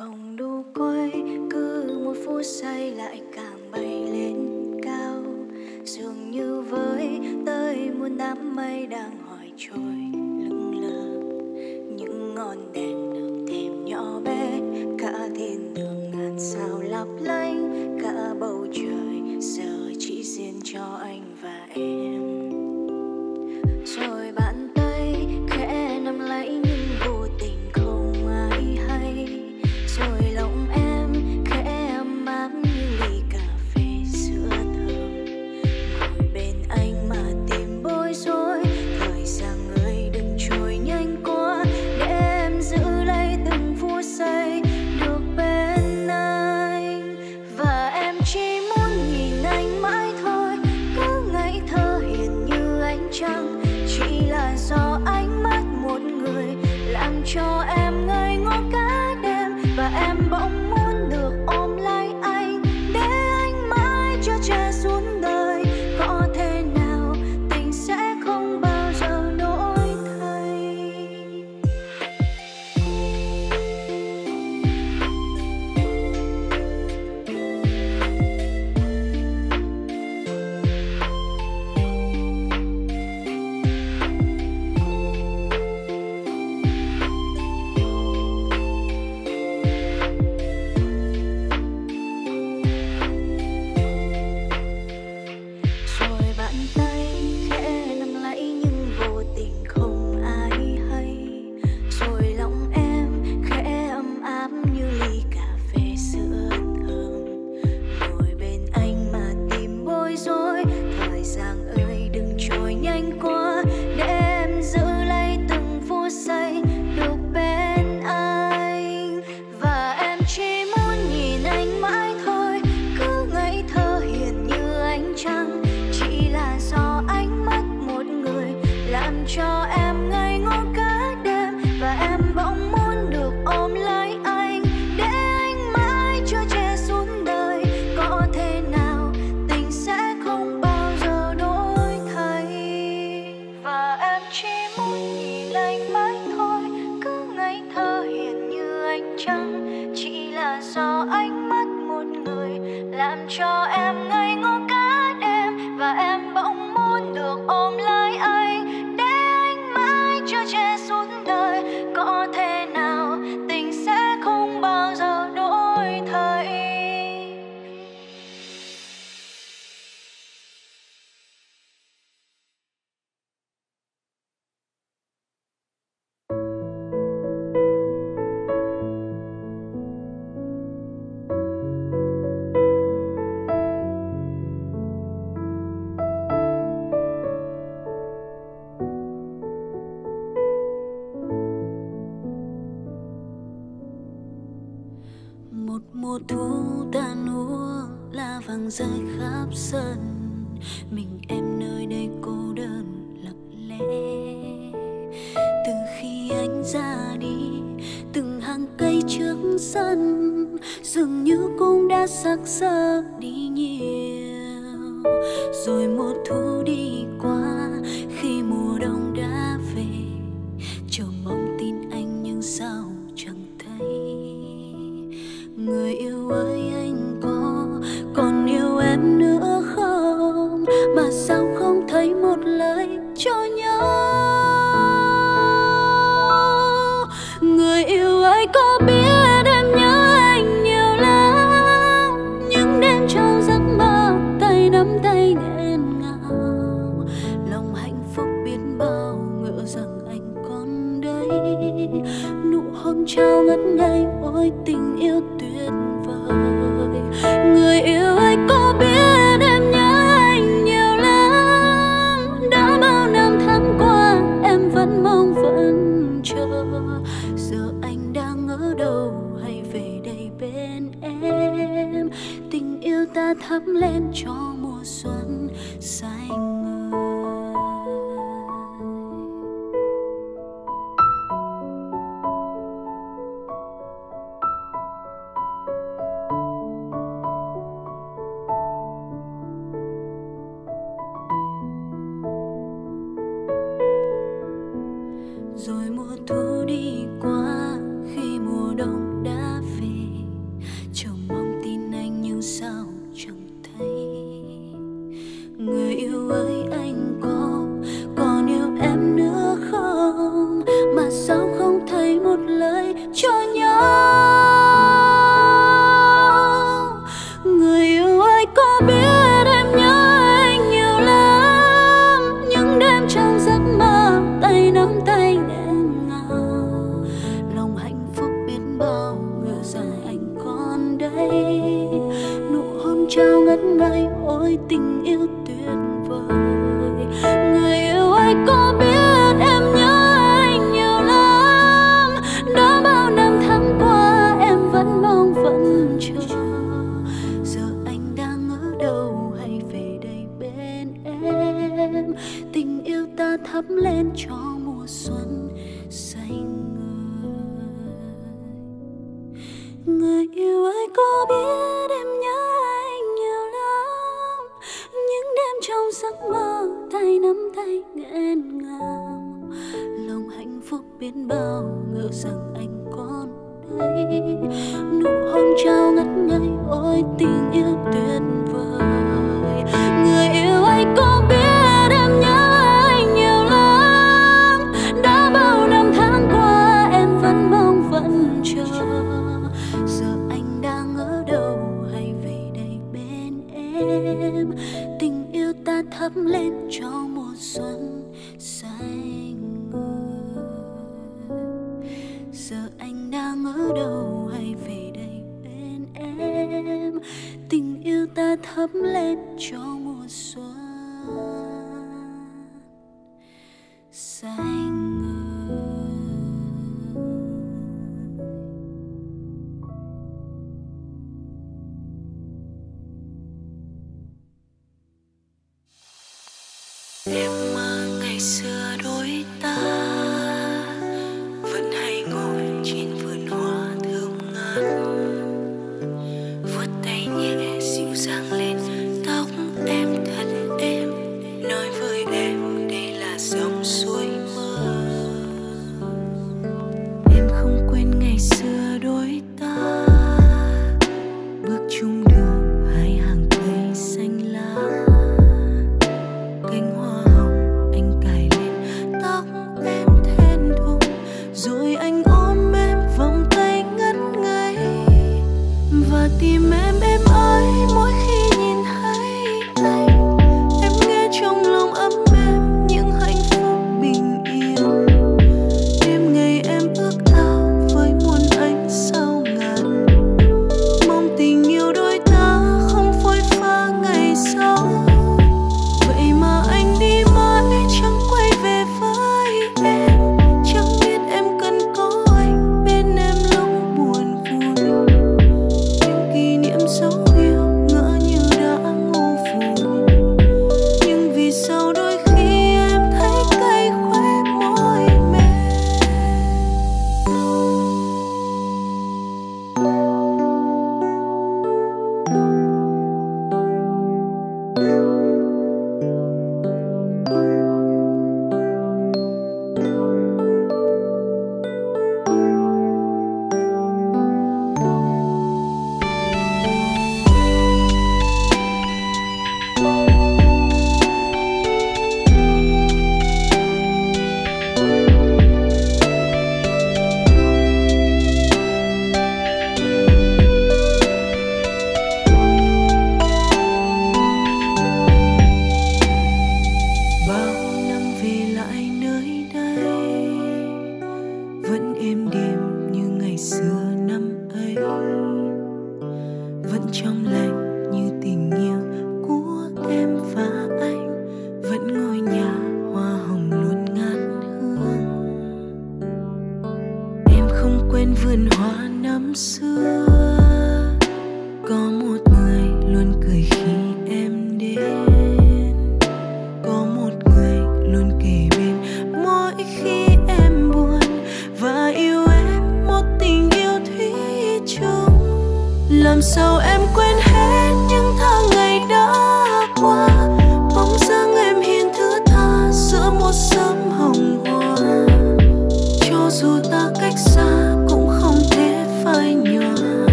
vòng đu quay cứ một phút say lại càng bay lên cao. Dường như với tới muôn đám mây đang hỏi trôi lững lờ. Những ngọn đèn được thêm nhỏ bé, cả thiên đường ngàn sao lấp lánh, cả bầu trời giờ chỉ riêng cho anh. chăng? Chỉ là do ánh mắt một người làm cho em 生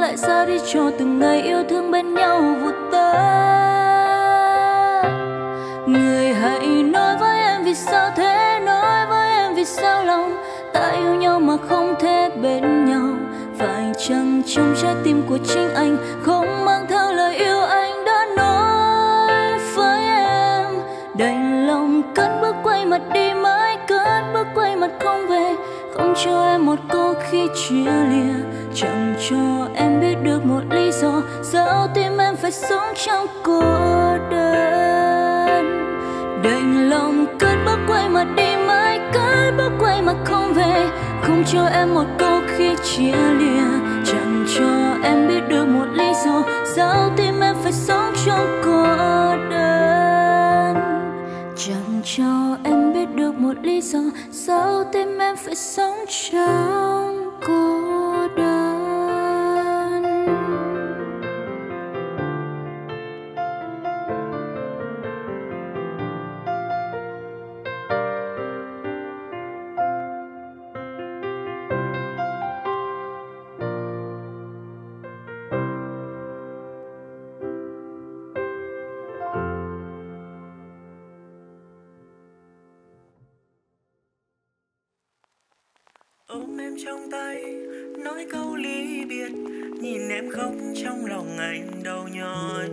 lại xa đi cho từng ngày yêu thương bên nhau vụt tắt người hãy nói với em vì sao thế, nói với em vì sao lòng ta yêu nhau mà không thể bên nhau. Phải chăng trong trái tim của chính anh không mang không cho em một câu khi chia lìa. Chẳng cho em biết được một lý do sao tim em phải sống trong cô đơn. Đành lòng cất bước quay mà đi mãi, cất bước quay mà không về. Không cho em một câu khi chia lìa. Chẳng cho em biết được một lý do sao tim em phải sống trong cô đơn. Chẳng cho một lý do sao tim em phải sống trong cô? Trong lòng anh đau nhói.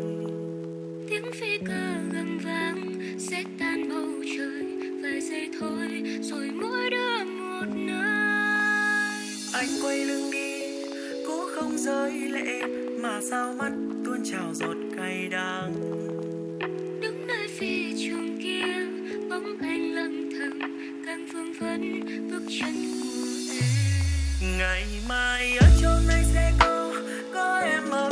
Tiếng phi cơ gầm vang sẽ tan bầu trời vài giây thôi rồi mỗi đứa một nơi. Anh quay lưng đi cố không rơi lệ mà sao mắt tuôn trào giọt cay đắng. Đứng nơi phi trường kia bóng anh lặng thầm càng vương vấn bước chân của em. Ngày mai ở chỗ này sẽ có có em âm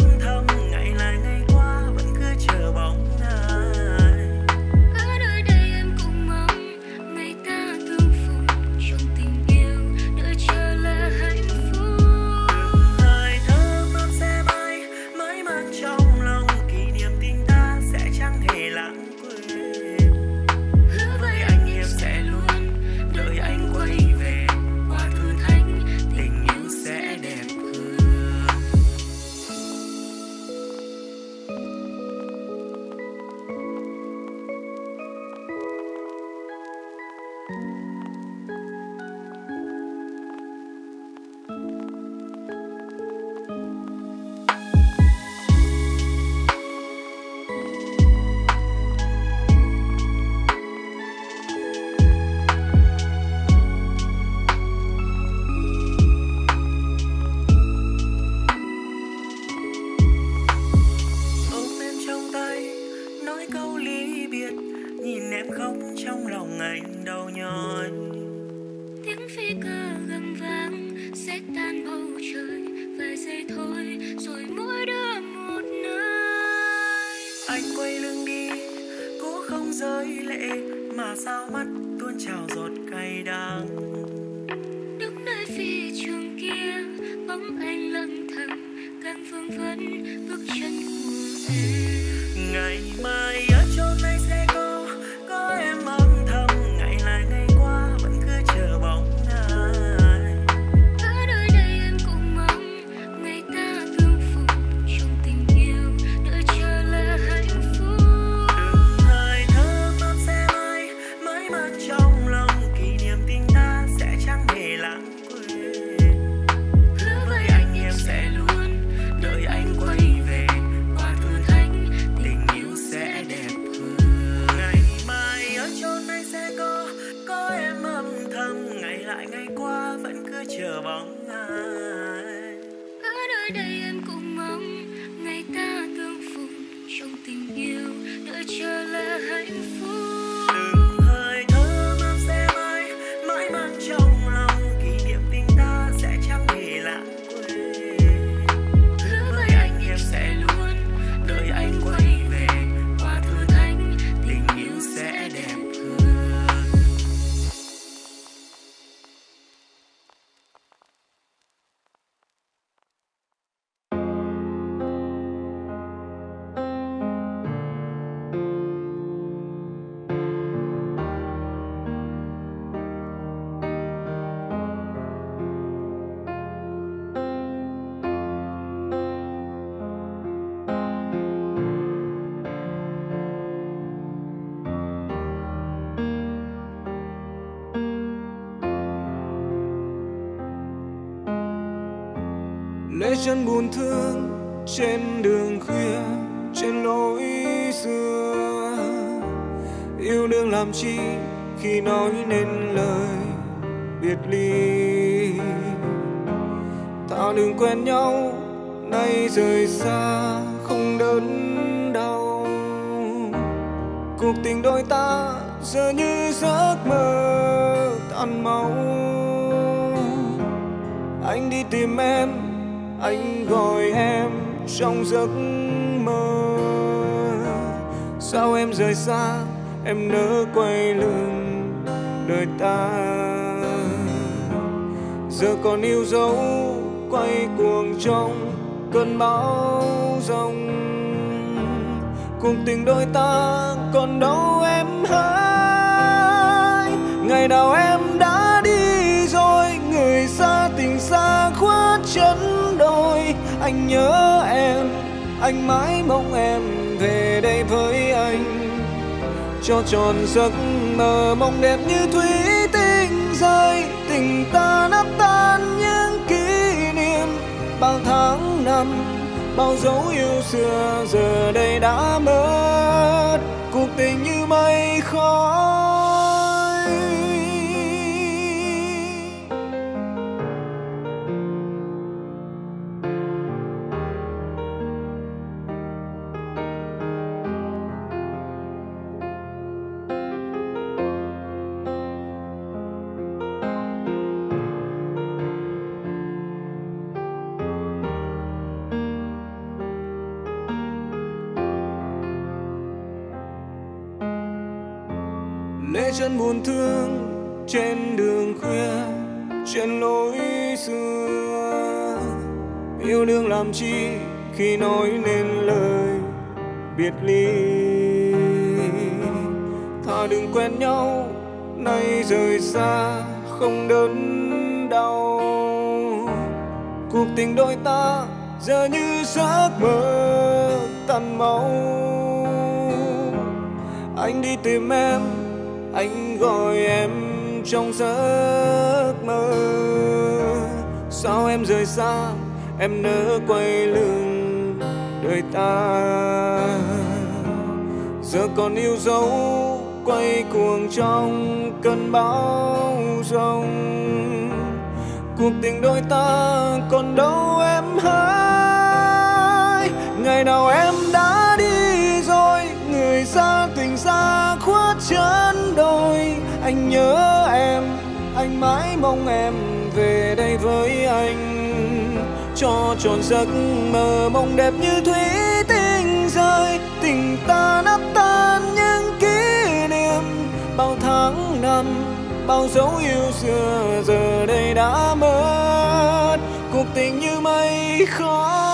lễ chân buồn thương trên đường khuya, trên lối xưa. Yêu đương làm chi khi nói nên lời biệt ly. Ta đừng quen nhau, nay rời xa không đớn đau. Cuộc tình đôi ta giờ như giấc mơ tan máu. Anh đi tìm em anh gọi em trong giấc mơ. Sao em rời xa em nỡ quay lưng đời ta? Giờ còn yêu dấu quay cuồng trong cơn bão rồng, cuộc tình đôi ta còn đâu em hỡi. Ngày nào em đã đi rồi người xa tình xa khuất chân anh nhớ em, anh mãi mong em về đây với anh. Cho tròn giấc mơ mong đẹp như thủy tinh rơi, tình ta nát tan những kỷ niệm. Bao tháng năm, bao dấu yêu xưa giờ đây đã mất. Cuộc tình như mây khói buồn thương trên đường khuya, trên lối xưa. Yêu đương làm chi khi nói nên lời biệt ly. Thà đừng quen nhau, nay rời xa không đớn đau. Cuộc tình đôi ta giờ như giấc mơ tan máu. Anh đi tìm em anh gọi em trong giấc mơ. Sao em rời xa, em nỡ quay lưng đời ta? Giờ còn yêu dấu, quay cuồng trong cơn bão rông. Cuộc tình đôi ta còn đâu em hỡi. Ngày nào em đã đi rồi, người xa tình xa khuất trời anh nhớ em, anh mãi mong em về đây với anh. Cho tròn giấc mơ mong đẹp như thủy tinh rơi, tình ta nát tan những kỷ niệm. Bao tháng năm, bao dấu yêu xưa giờ đây đã mất. Cuộc tình như mây khói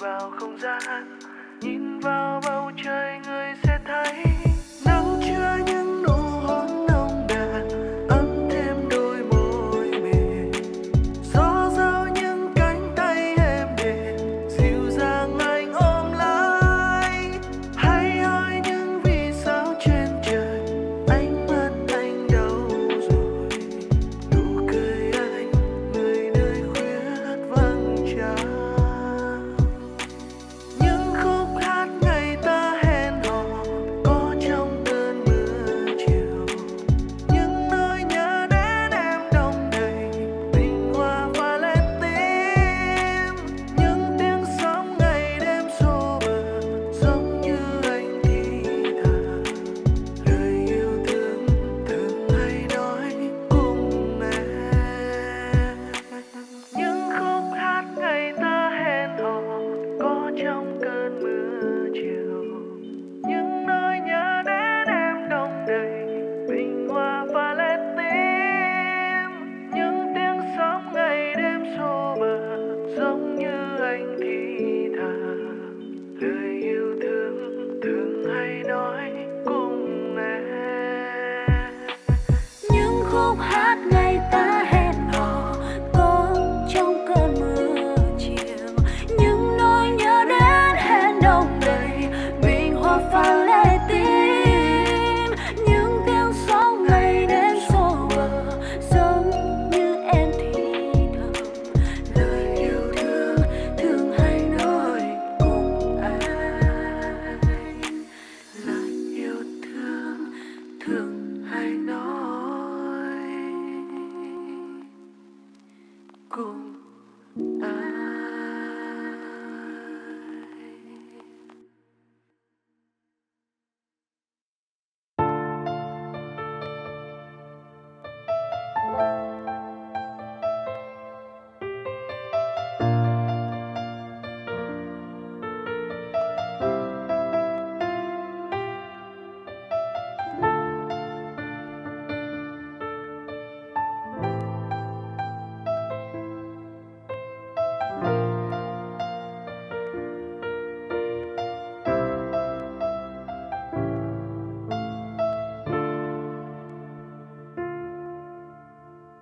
vào không gian nhìn vào bao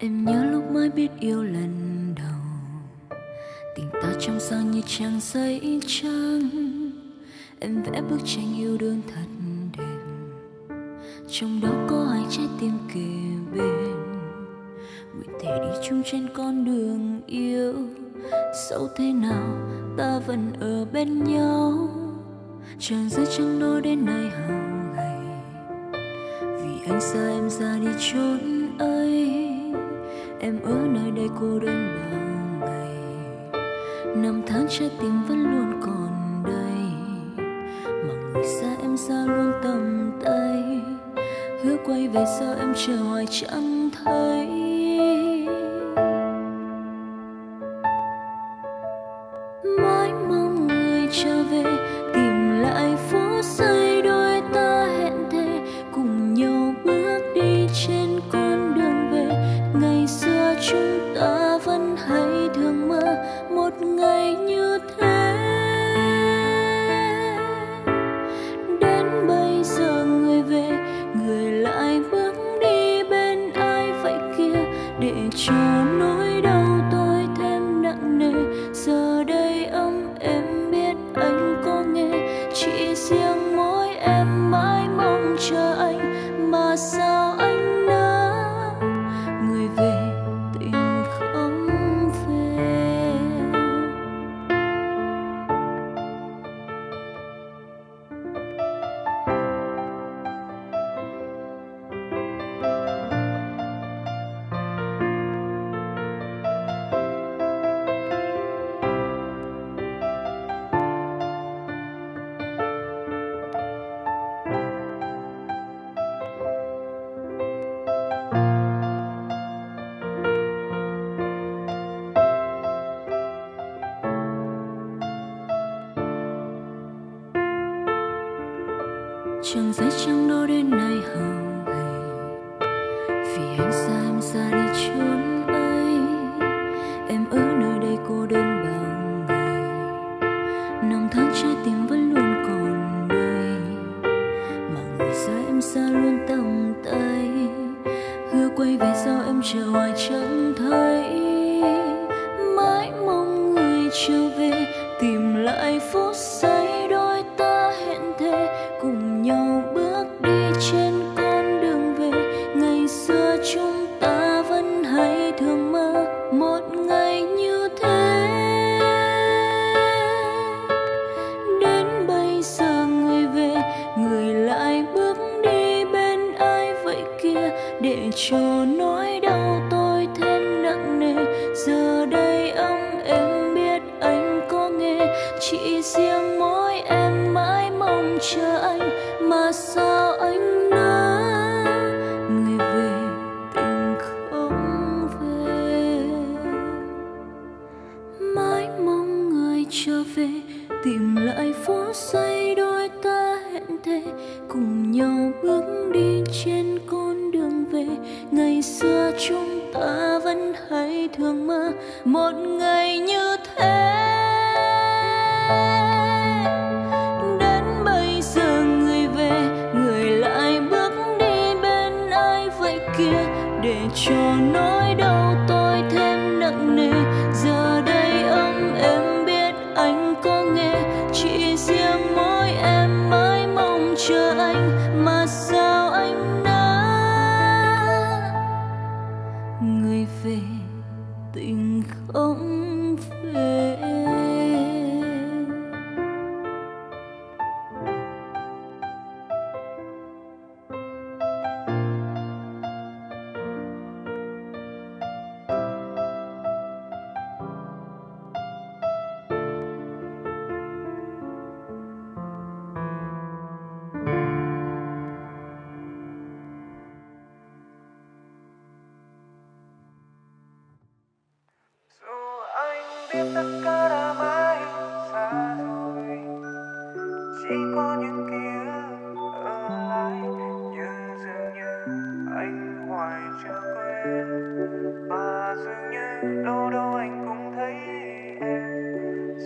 em nhớ lúc mới biết yêu lần đầu. Tình ta trong sáng như trang giấy trắng, em vẽ bức tranh yêu đương thật đẹp. Trong đó có hai trái tim kề bên, nguyện thể đi chung trên con đường yêu. Dẫu thế nào, ta vẫn ở bên nhau. Trời giữa trăng đôi đến nay hàng ngày. Vì anh xa em ra đi trốn ơi em ở nơi đây cô đơn bao ngày. Năm tháng trái tim vẫn luôn còn đây mà người xa em xa luôn tầm tay. Hứa quay về sao em chờ hoài chẳng thấy.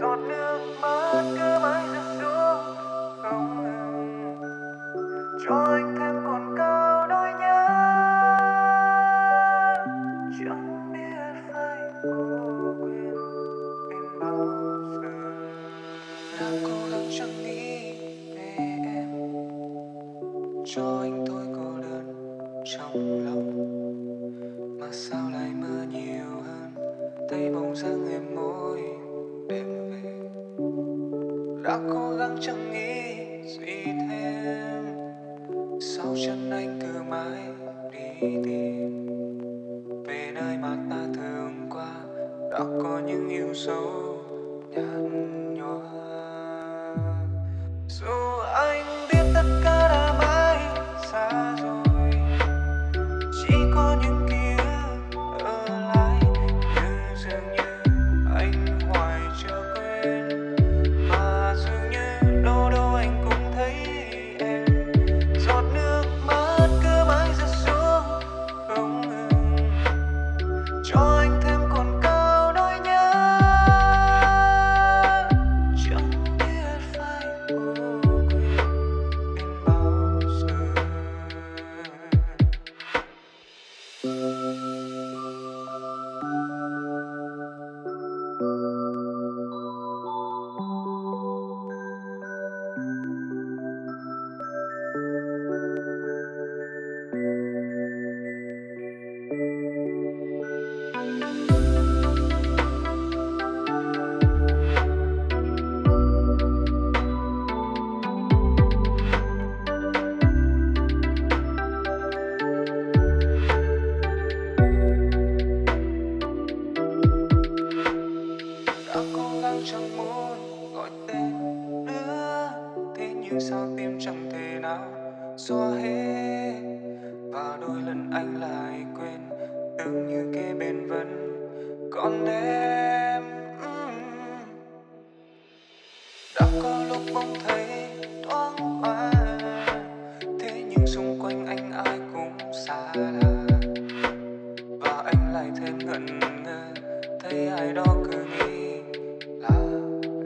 Giọt nước mắt cứ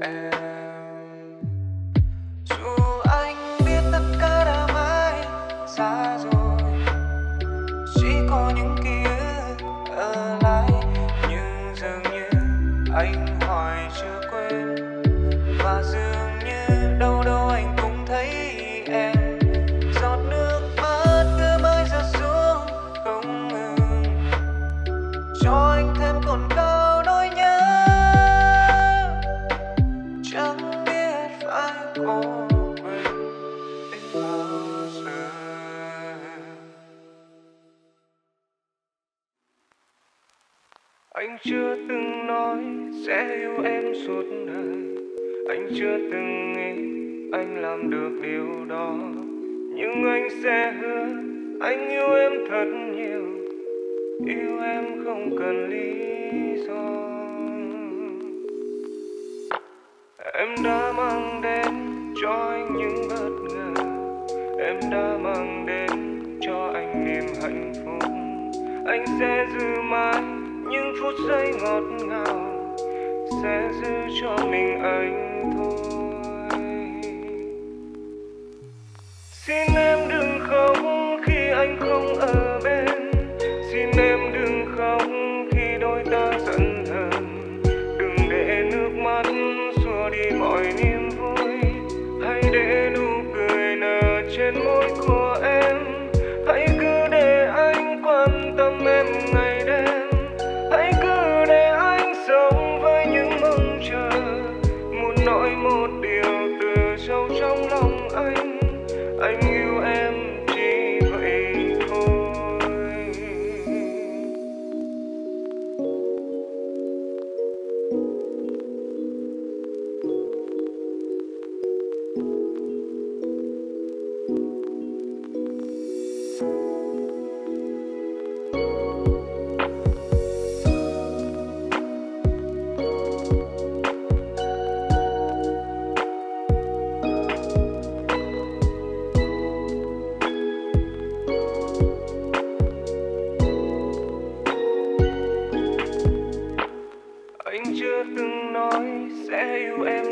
and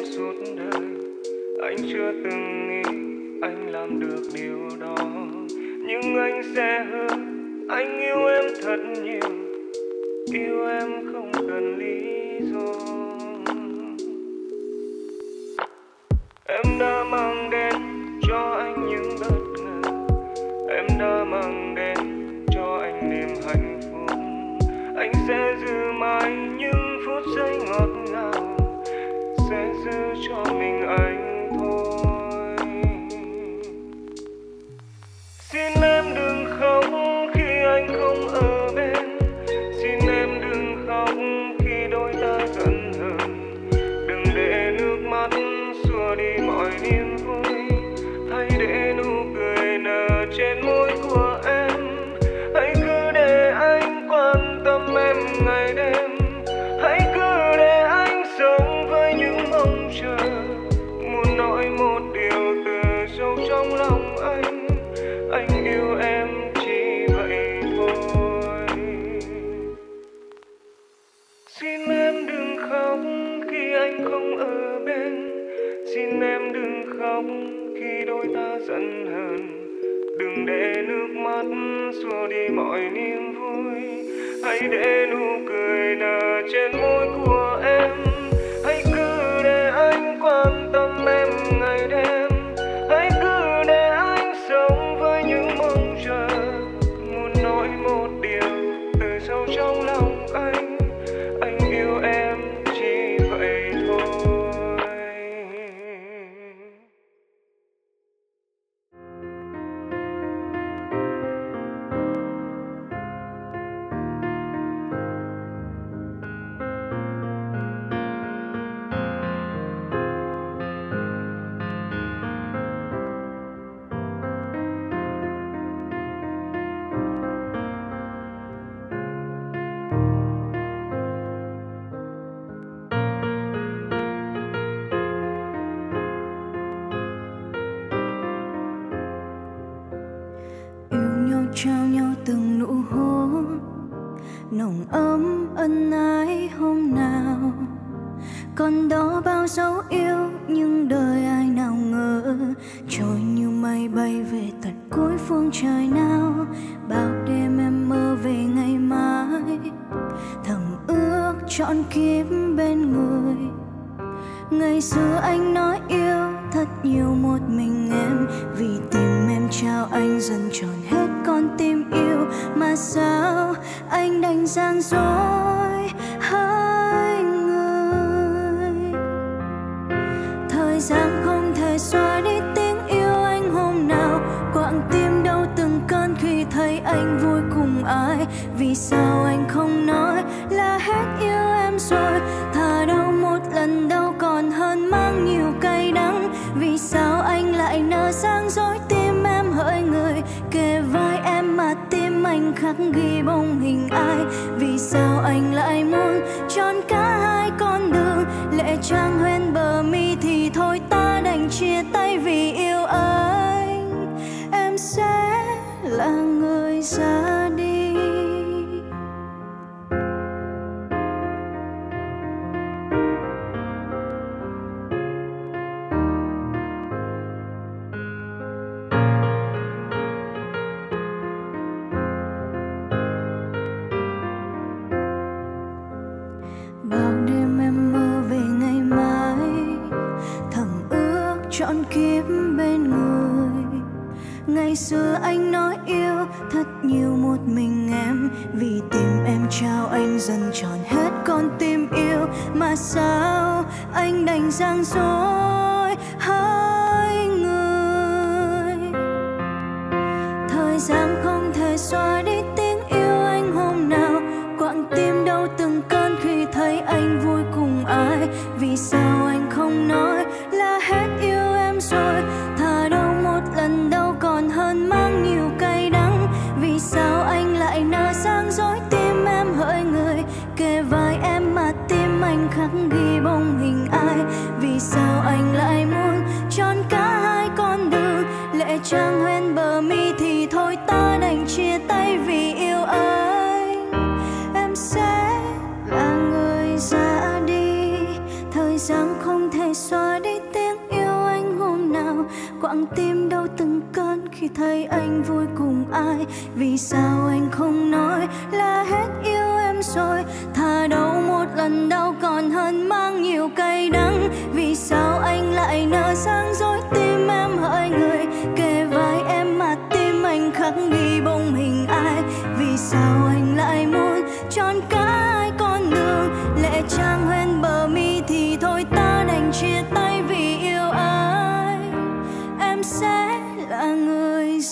suốt đời. Anh chưa từng nghĩ anh làm được điều đó. Nhưng anh sẽ hơn. Anh yêu em thật nhiều. Yêu em không cần lý do. Em đã mang đến search me. nhưng đời ai nào ngờ, trôi như mây bay về tận cuối phương trời nào. Bao đêm em mơ về ngày mai, thầm ước chọn kiếp bên người. Ngày xưa anh nói yêu thật nhiều một mình em, vì tim em trao anh dần tròn hết con tim yêu. Mà sao anh đành giang dối? dáng không thể xóa đi tiếng yêu anh hôm nào. Quặn tim đau từng cơn khi thấy anh vui cùng ai. Vì sao anh không nói là hết yêu em rồi? Thà đau một lần đau còn hơn mang nhiều cay đắng. Vì sao anh lại nỡ sang dối tim em hỡi người? Kề vai anh khắc ghi bóng hình ai? Vì sao anh lại muốn chọn cả hai con đường? Lệ trang hoen bờ mi thì thôi ta đành chia tay vì yêu anh. Em sẽ là người ra đi. Thật nhiều một mình em. Vì tim em trao, anh dần tròn hết con tim yêu. Mà sao anh đành giang dối? Quặn tim đau từng cơn khi thấy anh vui cùng ai. Vì sao anh không nói là hết yêu em rồi? Thà đau một lần đau còn hơn mang nhiều cay đắng. Vì sao anh lại nở sang dối tim em hỡi người? Kề vai em mà tim anh khắc ghi bông hình ai. Vì sao anh lại muốn tròn cả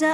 người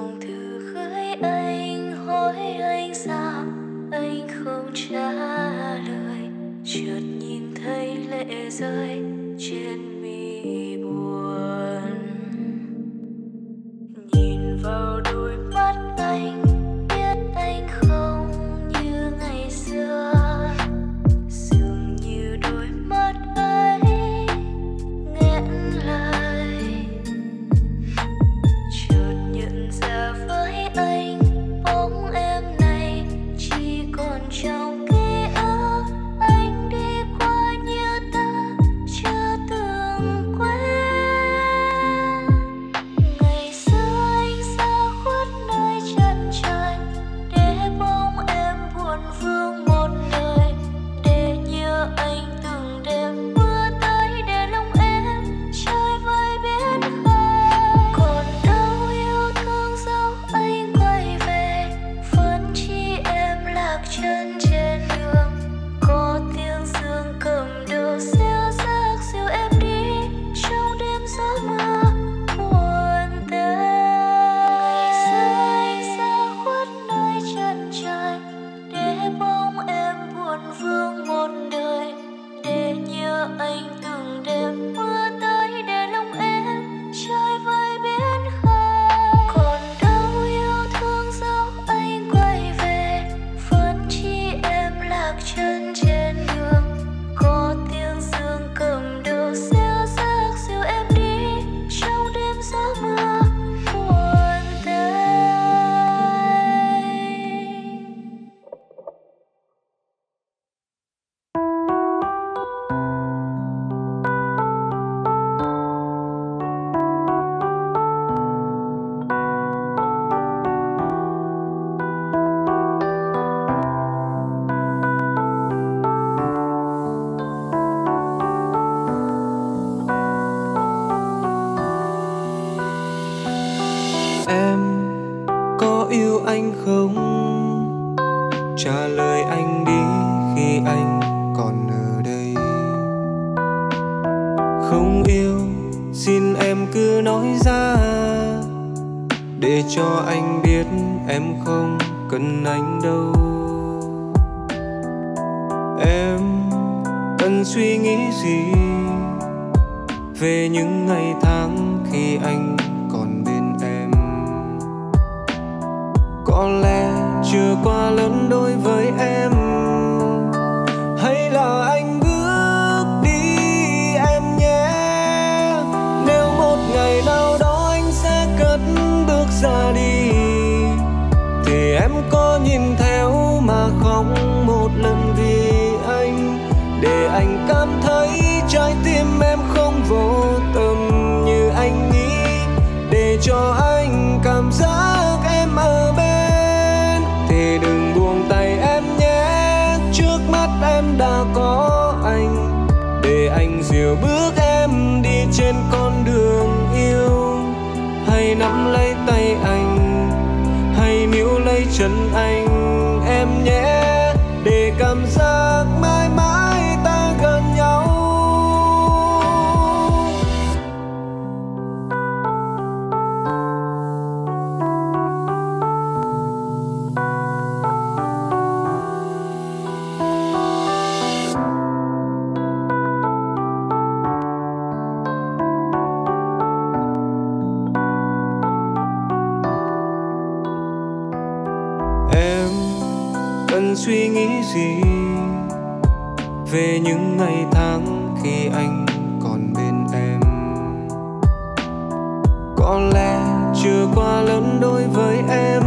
dòng thư gửi anh hỏi anh sao? Anh không trả lời, chợt nhìn thấy lệ rơi trên biết em không cần anh đâu. Em cần suy nghĩ gì Về những ngày tháng khi anh còn bên em? Có lẽ chưa quá lớn đối với em. Chân anh em nhé. Từng suy nghĩ gì về những ngày tháng khi anh còn bên em? Có lẽ chưa quá lớn đối với em.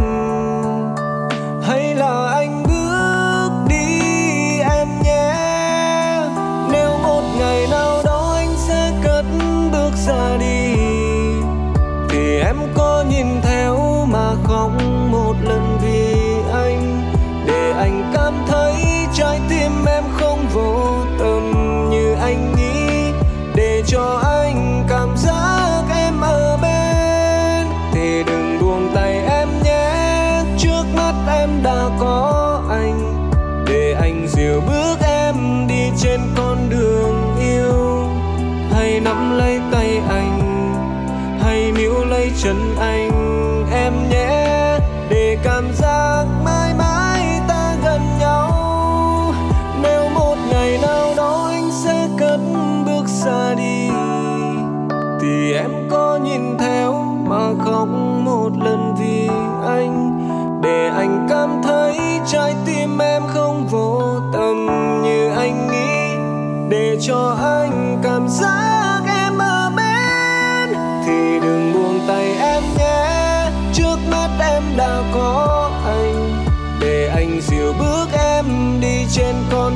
Trên con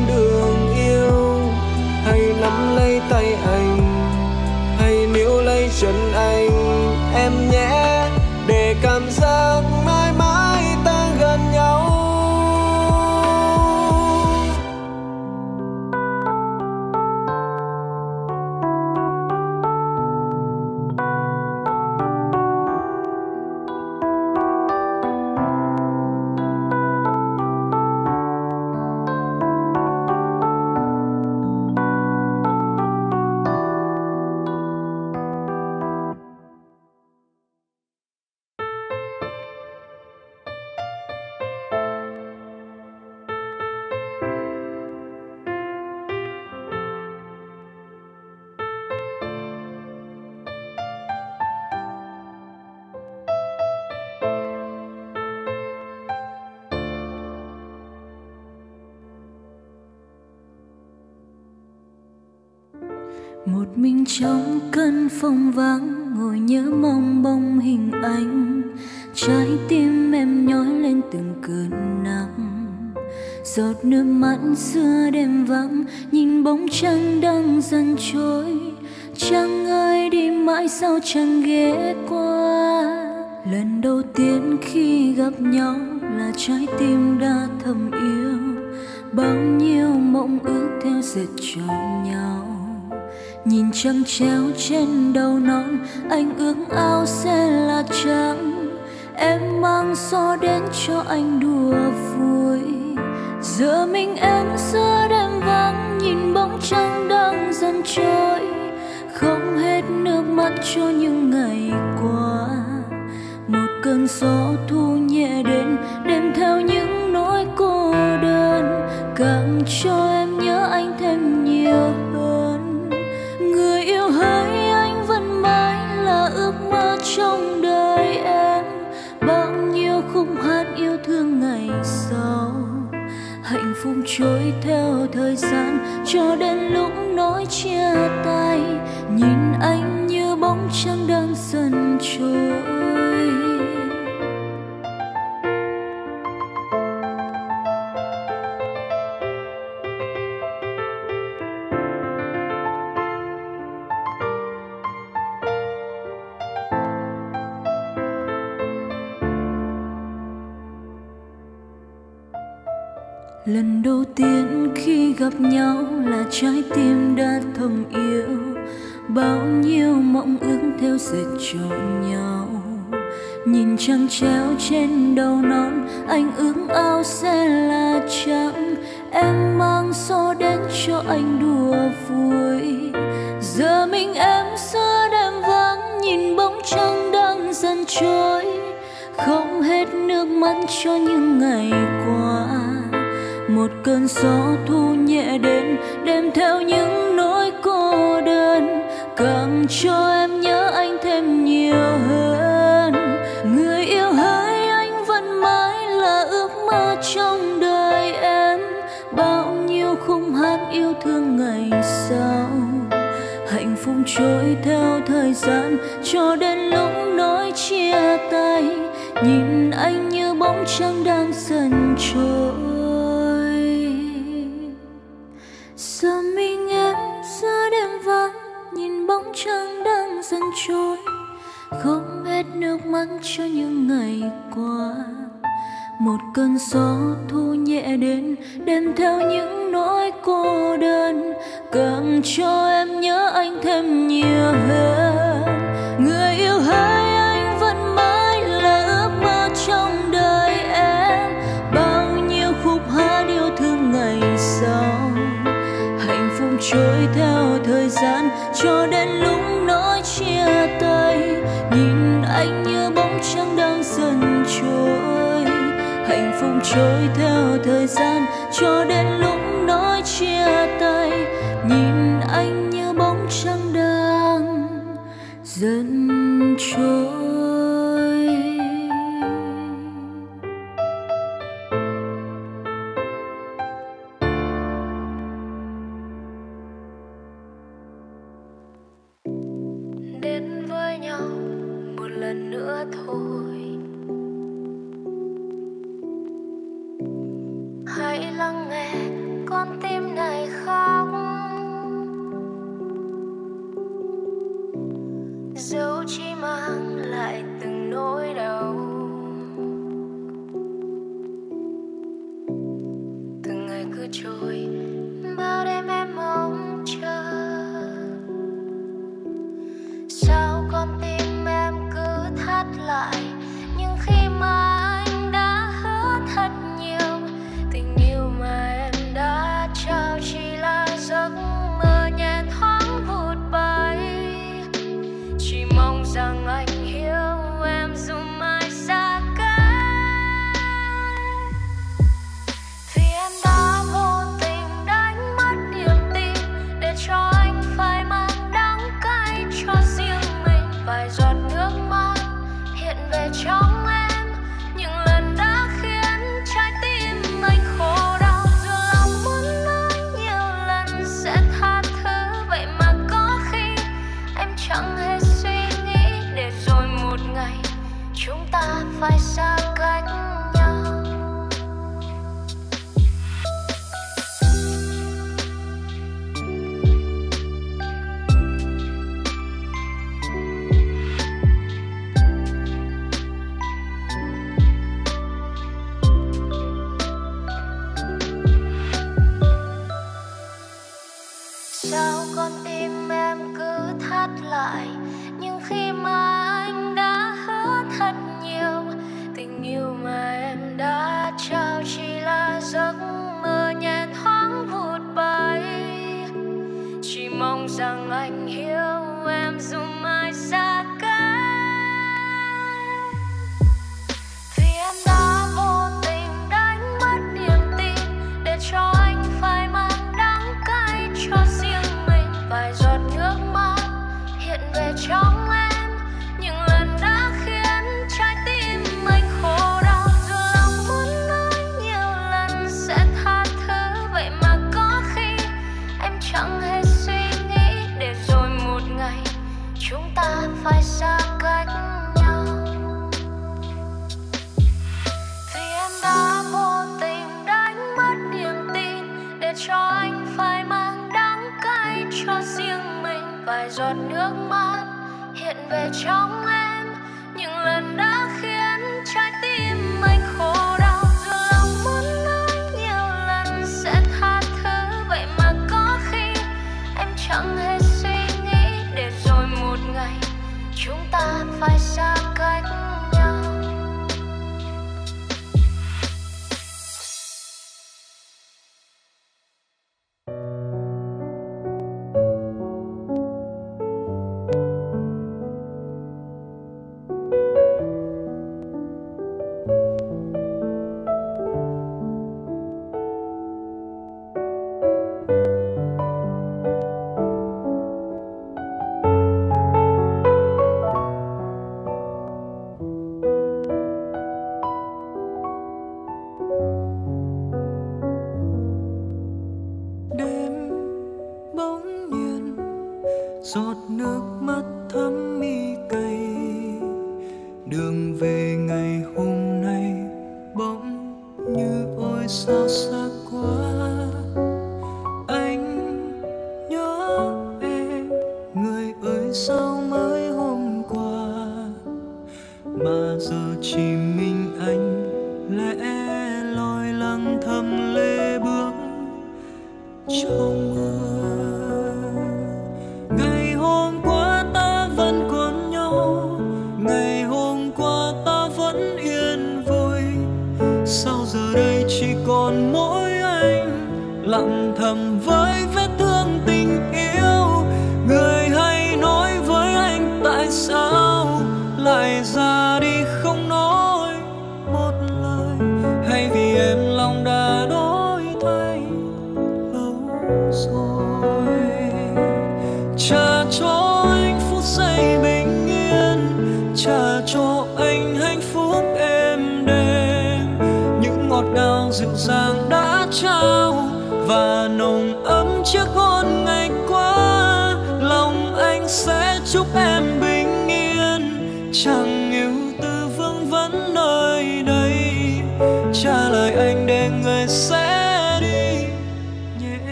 phong vắng, ngồi nhớ mong bóng hình anh trái tim em nhói lên từng cơn nắng. Giọt nước mắt xưa đêm vắng, nhìn bóng trăng đang dần trôi. Trăng ơi đi mãi sao chẳng ghé qua. Lần đầu tiên khi gặp nhau là trái tim đã thầm yêu. Bao nhiêu mộng ước theo dệt cho nhìn trăng treo trên đầu non, anh ước ao sẽ là trắng em mang gió đến cho anh đùa vui. Giờ mình em, giữa đêm vắng, nhìn bóng trăng đang dần trôi. Không hết nước mắt cho những ngày qua. Một cơn gió thu nhẹ đến cho đến lúc nói chia theo dệt cho nhau. Nhìn trăng treo trên đầu non, anh ước ao sẽ là trắng em mang gió đến cho anh đùa vui. Giờ mình em giữa đêm vắng, nhìn bóng trăng đang dần trôi. Không hết nước mắt cho những ngày qua. Một cơn gió thu nhẹ đến, đem theo những nỗi cô đơn. Càng cho trôi theo thời gian, cho đến lúc nói chia tay, nhìn anh như bóng trăng đang dần trôi. Giờ mình em giữa đêm vắng nhìn bóng trăng đang dần trôi, không hết nước mắt cho những ngày qua một cơn gió thu nhẹ đến, đem theo những nỗi cô đơn. Càng cho em nhớ anh thêm nhiều hơn. Người yêu hai anh vẫn mãi là ước mơ trong đời em. Bao nhiêu khúc hát yêu thương ngày sau. Hạnh phúc trôi theo thời gian, cho đến lúc nói chia tay. Nhìn anh như hạnh phúc trôi theo thời gian, cho đến lúc nói chia tay. Nhìn anh như bóng trăng đang dần trôi.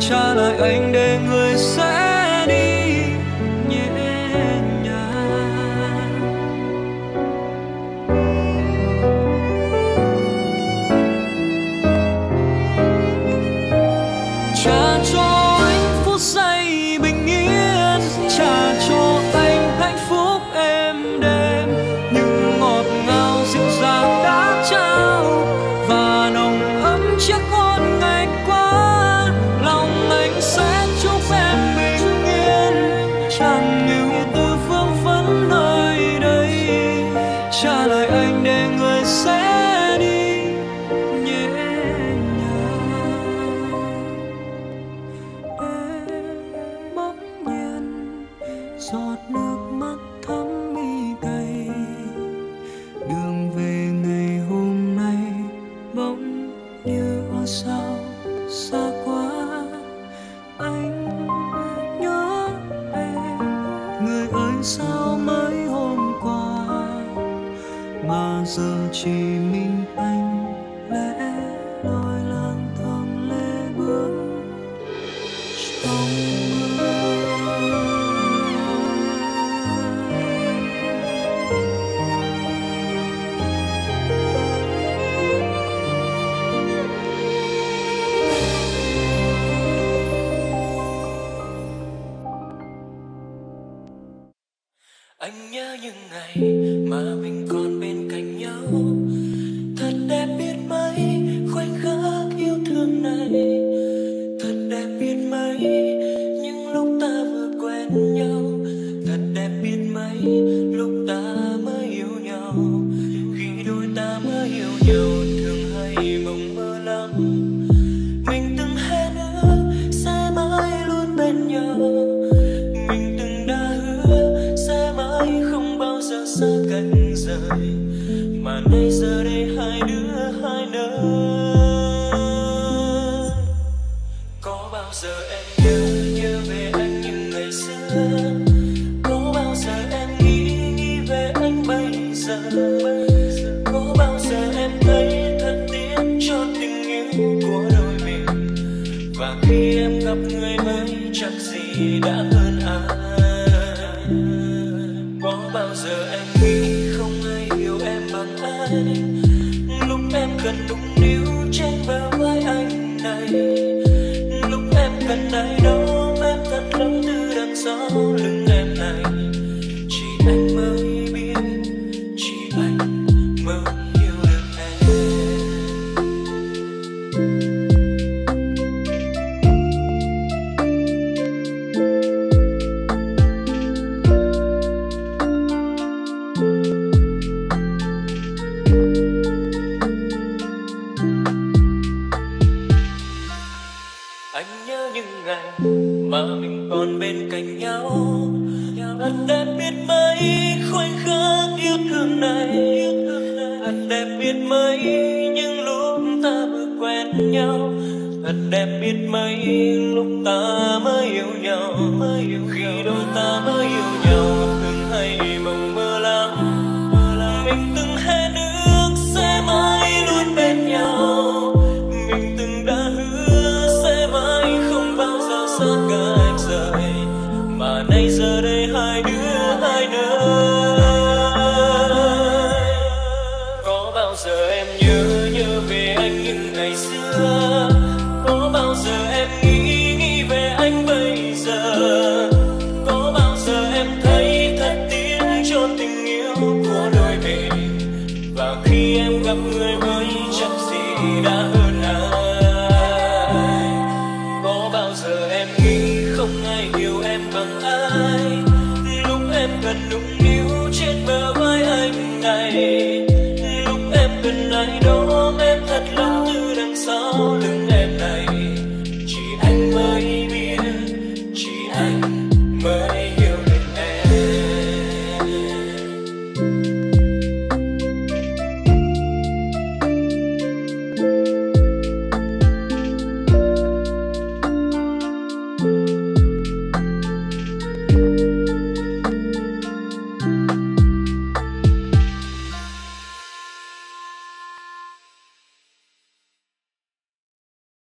Trả lại anh để người khi em gặp người mới chắc gì đã hơn ai.